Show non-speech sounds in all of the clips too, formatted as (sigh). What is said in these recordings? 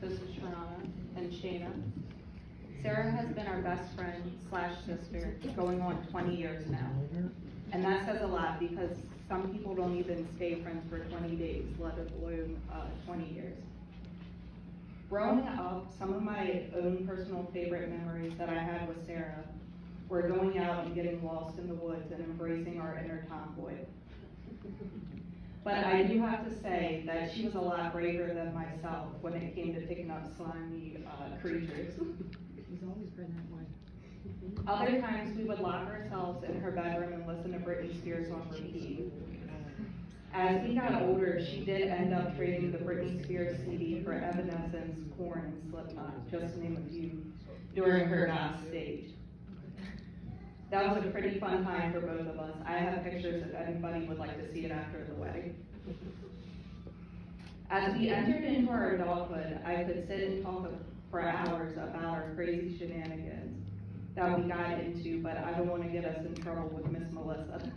this is Sharana, and Shana. Sarah has been our best friend slash sister going on 20 years now. And that says a lot because some people don't even stay friends for 20 days, let alone uh, 20 years. Growing up, some of my own personal favorite memories that I had with Sarah were going out and getting lost in the woods and embracing our inner tomboy. But I do have to say that she was a lot braver than myself when it came to picking up slimy, uh, creatures. He's always been that way. Other times, we would lock ourselves in her bedroom and listen to Britney Spears on repeat. As we got older, she did end up trading the Britney Spears CD for Evanescence, Korn, and Slipknot, just to name a few, during her last stage. That was a pretty fun time for both of us. I have pictures if anybody would like to see it after the wedding. As we entered into our adulthood, I could sit and talk for hours about our crazy shenanigans that we got into, but I don't want to get us in trouble with Miss Melissa. (laughs)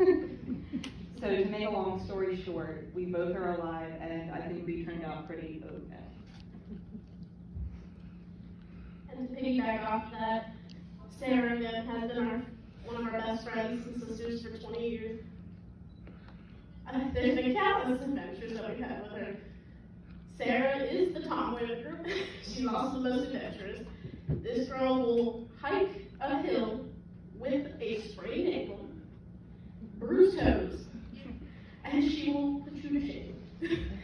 so to make a long story short, we both are alive, and I think we turned out pretty okay. And to piggyback off that, Sarah has been our, best friends and sisters for twenty years. There's been countless adventures that we've had with her. Sarah is the the group. She's also the most adventurous. This girl will hike a hill with a sprained ankle, bruised toes, and she will put you to shame. (laughs)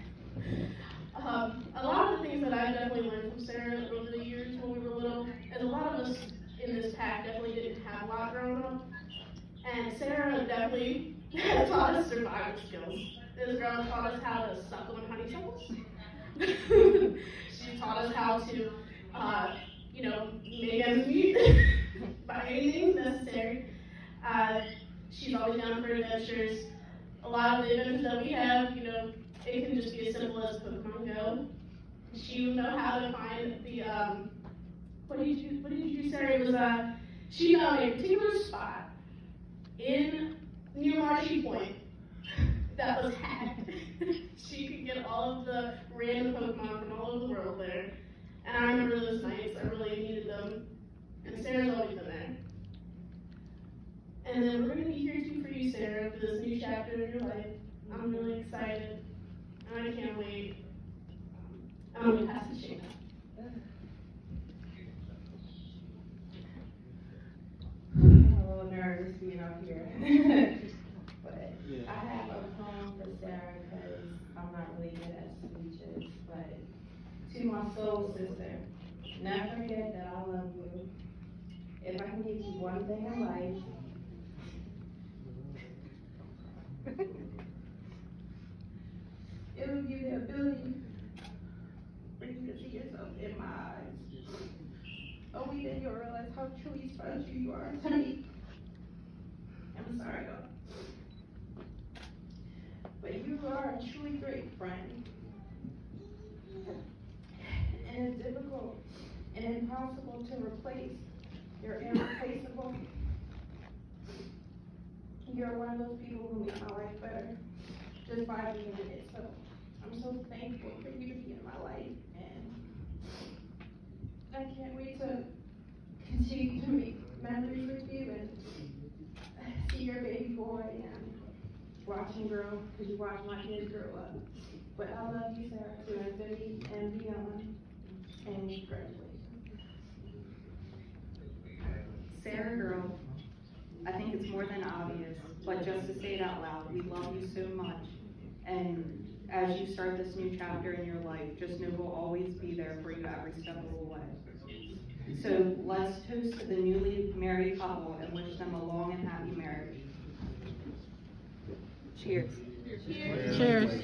Um, a lot of the things that I definitely learned from Sarah over the years when we were little, and a lot of us in this pack definitely didn't have a lot growing up. And Sarah definitely (laughs) taught us survival skills. This girl taught us how to suck on honeysuckles. (laughs) she taught us how to, uh, you know, make ends meet (laughs) by any means necessary. Uh, she's always down for adventures. A lot of the adventures that we have, you know, it can just be as simple as Pokemon Go. She would know how to find the um, what did you what did you say? It was uh, she found a particular spot Marshy Point that was hacked. she could get all of the random Pokemon from all over the world there. And I remember those nights. I really needed them. And Sarah's always been there. And then we're gonna be here too for you, Sarah, for this new chapter in your life. I'm really excited. And I can't wait. Um, I'm gonna pass the shake I'm a little nervous being up here. But I have a poem for Sarah because I'm not really good at speeches, but to my soul sister, never forget that I love you. If I can give you one thing in life, it will give you the ability for you to see yourself in my eyes. Only then you'll realize how truly special you are to me. I'm sorry. But you are a truly great friend. And it's difficult and impossible to replace. You're irreplaceable. You're one of those people who make my life better just by being in it. So I'm so thankful for you to be in my life and I can't wait to continue to make memories with you and see your baby boy and watch him grow, because you watch my kids grow up. But I love you, Sarah, to infinity and beyond, and congratulations. Sarah girl, I think it's more than obvious, but just to say it out loud, we love you so much. And as you start this new chapter in your life, just know we'll always be there for you every step of the way. So let's toast to the newly married couple and wish them a long and happy marriage. Cheers. Cheers.